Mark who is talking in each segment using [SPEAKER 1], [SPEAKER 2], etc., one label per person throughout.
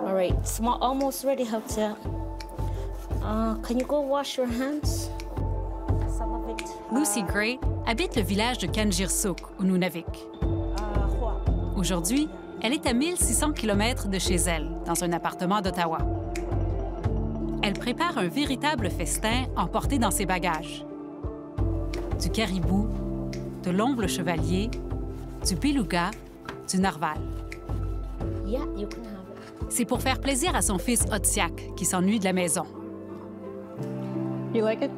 [SPEAKER 1] All right, it's mo- almost ready, Hafsa. Uh, can you go wash your hands? Some of it.
[SPEAKER 2] Lucy Gray habite le village de Kanjirsuk, au Nunavik. Aujourd'hui, elle est à 1600 km de chez elle, dans un appartement d'Ottawa. Elle prépare un véritable festin emporté dans ses bagages. Du caribou, de l'omble chevalier, du beluga, du narval.
[SPEAKER 1] Yeah, you can.
[SPEAKER 2] C'est pour faire plaisir à son fils Otsiak, qui s'ennuie de la maison.
[SPEAKER 3] You like it?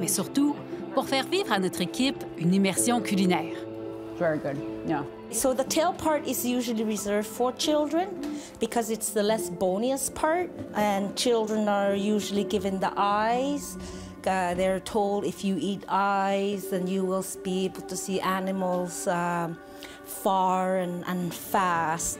[SPEAKER 2] Mais surtout, pour faire vivre à notre équipe une immersion culinaire.
[SPEAKER 3] Very good. Yeah.
[SPEAKER 1] So the tail part is usually reserved for children because it's the less boniest part, and children are usually given the eyes. Uh, they're told if you eat eyes, then you will be able to see animals um, far and, and fast.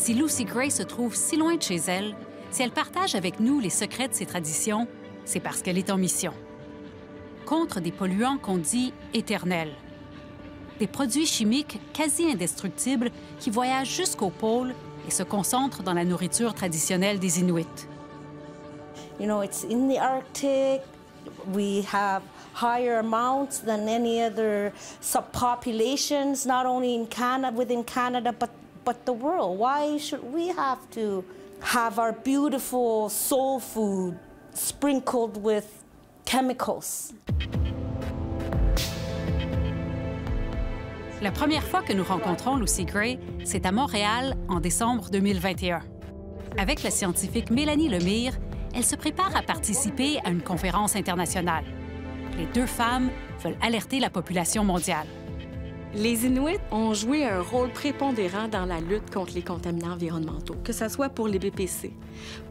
[SPEAKER 2] Si Lucy Gray se trouve si loin de chez elle, si elle partage avec nous les secrets de ses traditions, c'est parce qu'elle est en mission. Contre des polluants qu'on dit éternels. Des produits chimiques quasi indestructibles qui voyagent jusqu'au pôle et se concentrent dans la nourriture traditionnelle des Inuits.
[SPEAKER 1] You know, it's in the Arctic. We have higher amounts than any other subpopulations, not only in Canada, within Canada, but, but the world. Why should we have to have our beautiful soul food sprinkled with chemicals?
[SPEAKER 2] La première fois que nous rencontrons Lucy Gray, c'est à Montréal en décembre 2021. Avec la scientifique Mélanie Lemire, elle se prépare à participer à une conférence internationale. Les deux femmes veulent alerter la population mondiale.
[SPEAKER 4] Les Inuits ont joué un rôle prépondérant dans la lutte contre les contaminants environnementaux, que ce soit pour les BPC,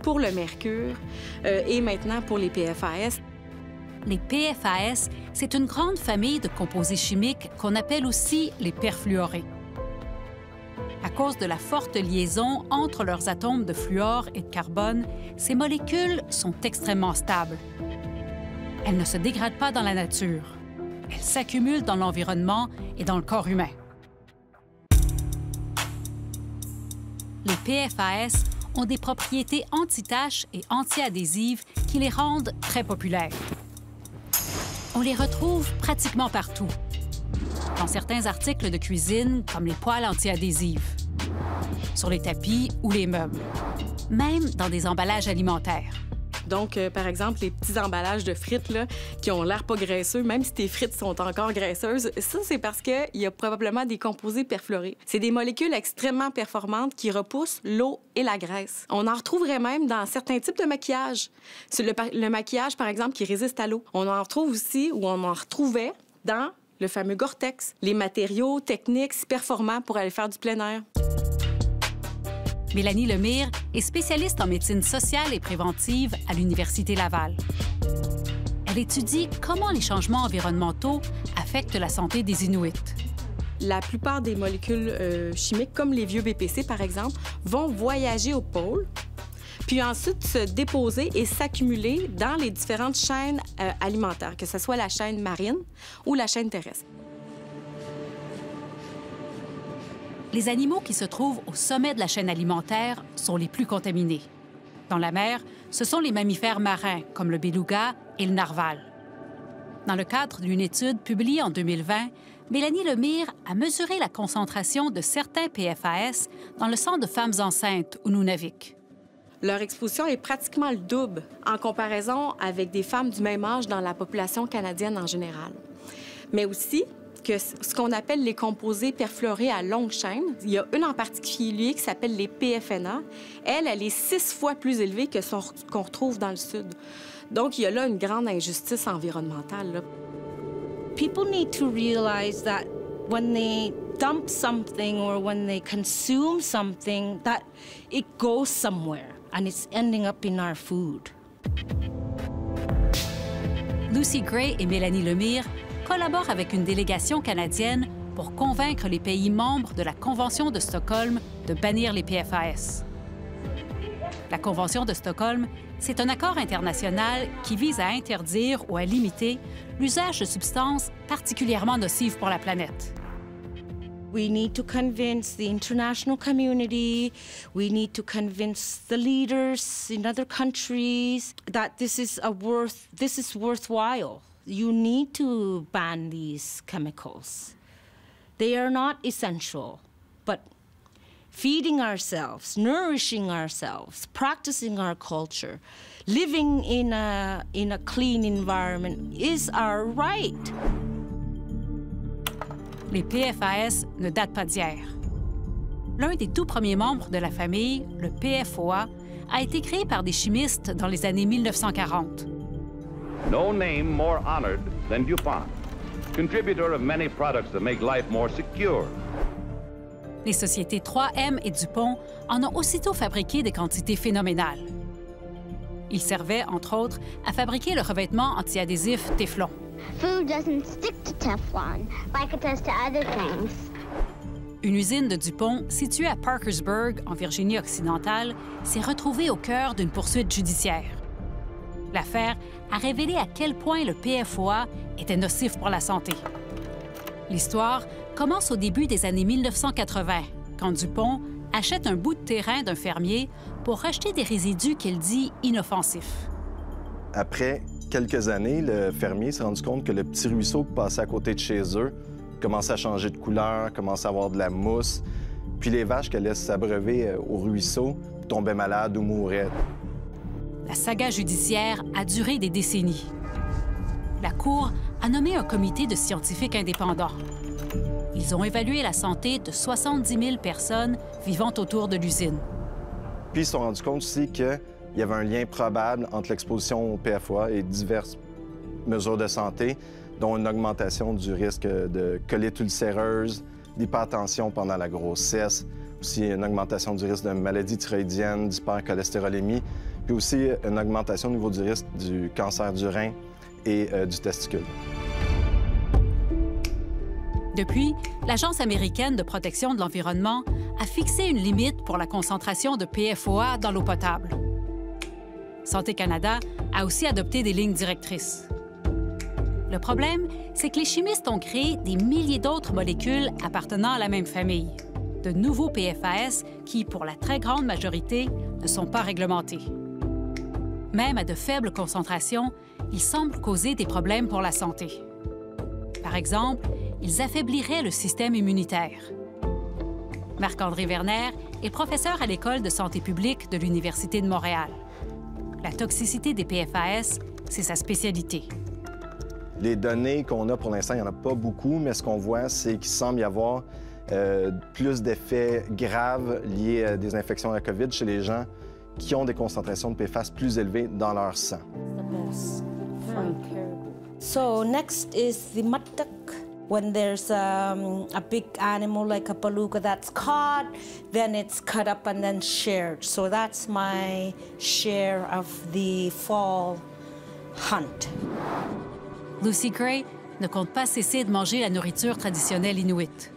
[SPEAKER 4] pour le mercure euh, et maintenant pour les PFAS.
[SPEAKER 2] Les PFAS, c'est une grande famille de composés chimiques qu'on appelle aussi les perfluorés. À cause de la forte liaison entre leurs atomes de fluor et de carbone, ces molécules sont extrêmement stables. Elles ne se dégradent pas dans la nature. Elles s'accumulent dans l'environnement et dans le corps humain. Les PFAS ont des propriétés anti-taches et anti-adhésives qui les rendent très populaires. On les retrouve pratiquement partout. Dans certains articles de cuisine, comme les poêles anti-adhésives, sur les tapis ou les meubles, même dans des emballages alimentaires.
[SPEAKER 4] Donc, euh, par exemple, les petits emballages de frites là, qui ont l'air pas graisseux, même si tes frites sont encore graisseuses, ça, c'est parce qu'il y a probablement des composés perfluorés. C'est des molécules extrêmement performantes qui repoussent l'eau et la graisse. On en retrouverait même dans certains types de maquillage. Le, maquillage, par exemple, qui résiste à l'eau. On en retrouve aussi, ou on en retrouvait dans le fameux Gore-Tex, les matériaux techniques performants pour aller faire du plein air.
[SPEAKER 2] Mélanie Lemire est spécialiste en médecine sociale et préventive à l'Université Laval. Elle étudie comment les changements environnementaux affectent la santé des Inuits.
[SPEAKER 4] La plupart des molécules euh, chimiques, comme les vieux BPC par exemple, vont voyager au pôle, puis ensuite se déposer et s'accumuler dans les différentes chaînes euh, alimentaires, que ce soit la chaîne marine ou la chaîne terrestre.
[SPEAKER 2] Les animaux qui se trouvent au sommet de la chaîne alimentaire sont les plus contaminés. Dans la mer, ce sont les mammifères marins, comme le beluga et le narval. Dans le cadre d'une étude publiée en 2020, Mélanie Lemire a mesuré la concentration de certains PFAS dans le sang de femmes enceintes au Nunavik.
[SPEAKER 4] Leur exposition est pratiquement le double en comparaison avec des femmes du même âge dans la population canadienne en général. Mais aussi que ce qu'on appelle les composés perfluorés à longue chaîne, il y a une en particulier qui s'appelle les PFNA. Elle, elle est six fois plus élevée que ce qu'on retrouve dans le sud. Donc, il y a là une grande injustice environnementale. là.
[SPEAKER 1] People need to realize that when they dump something or when they consume something, that it goes somewhere and it's ending up in our food.
[SPEAKER 2] Lucy Gray et Mélanie Lemire collaborent avec une délégation canadienne pour convaincre les pays membres de la Convention de Stockholm de bannir les PFAS. La Convention de Stockholm, c'est un accord international qui vise à interdire ou à limiter l'usage de substances particulièrement nocives pour la planète.
[SPEAKER 1] The international we need to convince the leaders in other countries that this is a worth this is worthwhile. You need to ban these chemicals. They are not essential, but feeding ourselves, nourishing ourselves, practicing our culture, living in a, in a clean environment is our right.
[SPEAKER 2] Les PFAS ne datent pas d'hier. L'un des tout premiers membres de la famille, le PFOA, a été créé par des chimistes dans les années 1940.
[SPEAKER 5] No name more honored than DuPont, contributor of many products that make life more secure.
[SPEAKER 2] Les sociétés 3M et DuPont en ont aussitôt fabriqué des quantités phénoménales. Ils servaient, entre autres, à fabriquer le revêtement antiadhésif Teflon.
[SPEAKER 6] Food doesn't stick to Teflon like it does to other things.
[SPEAKER 2] Une usine de DuPont, située à Parkersburg, en Virginie-Occidentale, s'est retrouvée au cœur d'une poursuite judiciaire. L'affaire a révélé à quel point le PFOA était nocif pour la santé. L'histoire commence au début des années 1980, quand DuPont achète un bout de terrain d'un fermier pour racheter des résidus qu'il dit inoffensifs.
[SPEAKER 7] Après quelques années, le fermier s'est rendu compte que le petit ruisseau qui passait à côté de chez eux commençait à changer de couleur, commençait à avoir de la mousse. Puis les vaches qu'elles laissent s'abreuver euh, au ruisseau tombaient malades ou mouraient.
[SPEAKER 2] La saga judiciaire a duré des décennies. La Cour a nommé un comité de scientifiques indépendants. Ils ont évalué la santé de 70 000 personnes vivant autour de l'usine.
[SPEAKER 7] Puis ils se sont rendus compte aussi qu'il y avait un lien probable entre l'exposition au PFOA et diverses mesures de santé, dont une augmentation du risque de colite ulcéreuse, d'hypertension pendant la grossesse, aussi une augmentation du risque de maladie thyroïdienne, d'hypercholestérolémie, puis aussi une augmentation au niveau du risque du cancer du rein et euh, du testicule.
[SPEAKER 2] Depuis, l'Agence américaine de protection de l'environnement a fixé une limite pour la concentration de PFOA dans l'eau potable. Santé Canada a aussi adopté des lignes directrices. Le problème, c'est que les chimistes ont créé des milliers d'autres molécules appartenant à la même famille, de nouveaux PFAS qui, pour la très grande majorité, ne sont pas réglementés. Même à de faibles concentrations, ils semblent causer des problèmes pour la santé. Par exemple, ils affaibliraient le système immunitaire. Marc-André Werner est professeur à l'École de santé publique de l'Université de Montréal. La toxicité des PFAS, c'est sa spécialité.
[SPEAKER 7] Les données qu'on a pour l'instant, il n'y en a pas beaucoup, mais ce qu'on voit, c'est qu'il semble y avoir euh, plus d'effets graves liés à des infections à la COVID chez les gens qui ont des concentrations de PFAS plus élevées dans leur sang.
[SPEAKER 1] So next is the matak. When there's um, a big animal like a beluga that's caught, then it's cut up and then shared. So that's my share of the fall hunt.
[SPEAKER 2] Lucy Gray ne compte pas cesser de manger la nourriture traditionnelle inuit.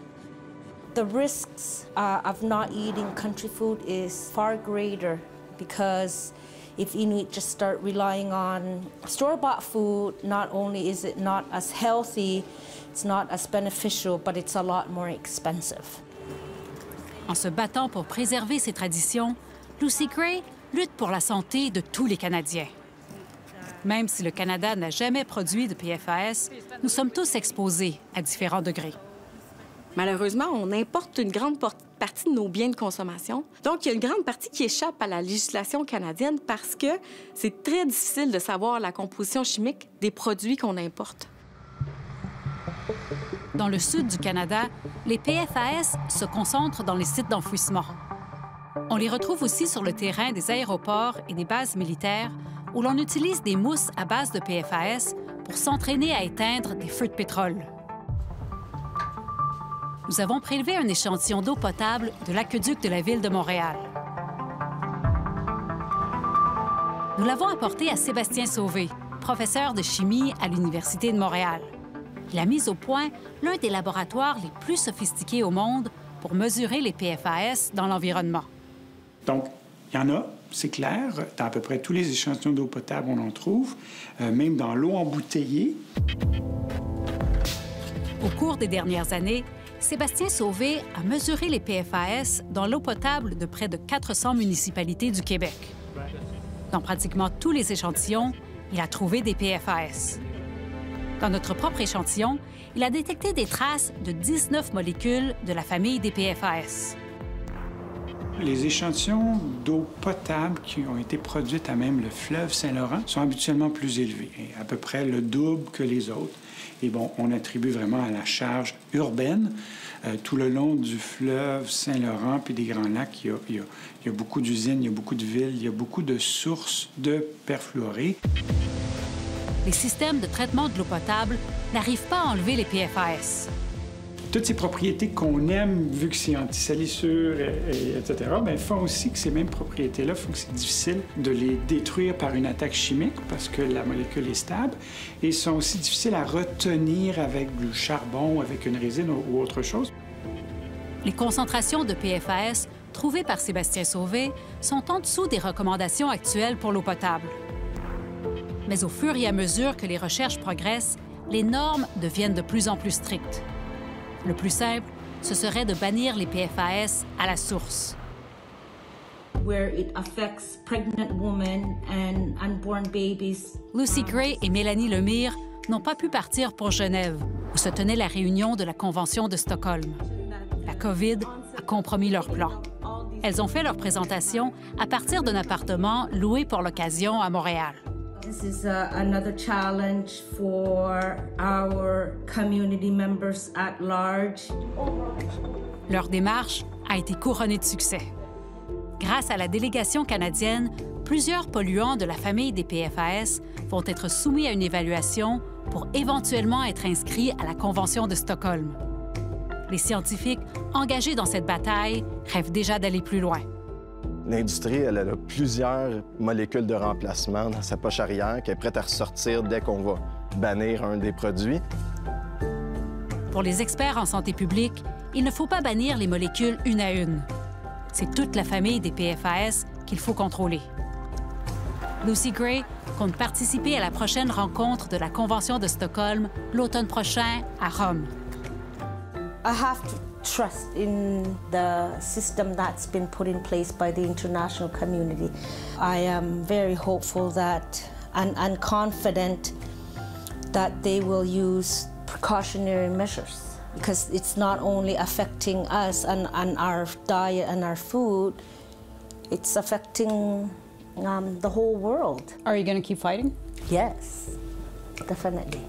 [SPEAKER 1] The risks uh, of not eating country food is far greater because if Inuit just start relying on store-bought food, not only is it not as healthy, it's not as beneficial, but it's a lot more expensive.
[SPEAKER 2] En se battant pour préserver ses traditions, Lucy Gray lutte pour la santé de tous les Canadiens. Même si le Canada n'a jamais produit de PFAS, nous sommes tous exposés à différents degrés.
[SPEAKER 4] Malheureusement, on importe une grande partie de nos biens de consommation. Donc, il y a une grande partie qui échappe à la législation canadienne parce que c'est très difficile de savoir la composition chimique des produits qu'on importe.
[SPEAKER 2] Dans le sud du Canada, les PFAS se concentrent dans les sites d'enfouissement. On les retrouve aussi sur le terrain des aéroports et des bases militaires où l'on utilise des mousses à base de PFAS pour s'entraîner à éteindre des feux de pétrole. Nous avons prélevé un échantillon d'eau potable de l'aqueduc de la ville de Montréal. Nous l'avons apporté à Sébastien Sauvé, professeur de chimie à l'Université de Montréal. Il a mis au point l'un des laboratoires les plus sophistiqués au monde pour mesurer les PFAS dans l'environnement.
[SPEAKER 8] Donc, il y en a, c'est clair. Dans à peu près tous les échantillons d'eau potable, on en trouve. Euh, même dans l'eau embouteillée.
[SPEAKER 2] Au cours des dernières années, Sébastien Sauvé a mesuré les PFAS dans l'eau potable de près de 400 municipalités du Québec. Dans pratiquement tous les échantillons, il a trouvé des PFAS. Dans notre propre échantillon, il a détecté des traces de 19 molécules de la famille des PFAS.
[SPEAKER 8] Les échantillons d'eau potable qui ont été produites à même le fleuve Saint-Laurent sont habituellement plus élevés, à peu près le double que les autres. Et bon, on attribue vraiment à la charge urbaine. Euh, tout le long du fleuve Saint-Laurent puis des Grands Lacs, il y a, il y a- il y a beaucoup d'usines, il y a beaucoup de villes, il y a beaucoup de sources de perfluorés.
[SPEAKER 2] Les systèmes de traitement de l'eau potable n'arrivent pas à enlever les PFAS.
[SPEAKER 8] Toutes ces propriétés qu'on aime, vu que c'est antisalissure, et, et- etc., ben, font aussi que ces mêmes propriétés-là font que c'est difficile de les détruire par une attaque chimique parce que la molécule est stable et sont aussi difficiles à retenir avec du charbon, avec une résine ou autre chose.
[SPEAKER 2] Les concentrations de PFAS trouvées par Sébastien Sauvé sont en dessous des recommandations actuelles pour l'eau potable. Mais au fur et à mesure que les recherches progressent, les normes deviennent de plus en plus strictes. Le plus simple, ce serait de bannir les PFAS à la source.
[SPEAKER 1] Where it affects pregnant women and unborn babies.
[SPEAKER 2] Lucy Gray et Mélanie Lemire n'ont pas pu partir pour Genève, où se tenait la réunion de la Convention de Stockholm. La COVID a compromis leurs plans. Elles ont fait leur présentation à partir d'un appartement loué pour l'occasion à Montréal.
[SPEAKER 1] This is another challenge for our community members at large.
[SPEAKER 2] Leur démarche a été couronnée de succès. Grâce à la délégation canadienne, plusieurs polluants de la famille des PFAS vont être soumis à une évaluation pour éventuellement être inscrits à la Convention de Stockholm. Les scientifiques engagés dans cette bataille rêvent déjà d'aller plus loin.
[SPEAKER 7] L'industrie, elle, elle a plusieurs molécules de remplacement dans sa poche arrière qui est prête à ressortir dès qu'on va bannir un des produits.
[SPEAKER 2] Pour les experts en santé publique, il ne faut pas bannir les molécules une à une. C'est toute la famille des PFAS qu'il faut contrôler. Lucy Gray compte participer à la prochaine rencontre de la Convention de Stockholm l'automne prochain à Rome.
[SPEAKER 1] I have to trust in the system that's been put in place by the international community. I am very hopeful that and, and confident that they will use precautionary measures because it's not only affecting us and, and our diet and our food, it's affecting um, the whole world.
[SPEAKER 3] Are you going to keep fighting?
[SPEAKER 1] Yes, definitely.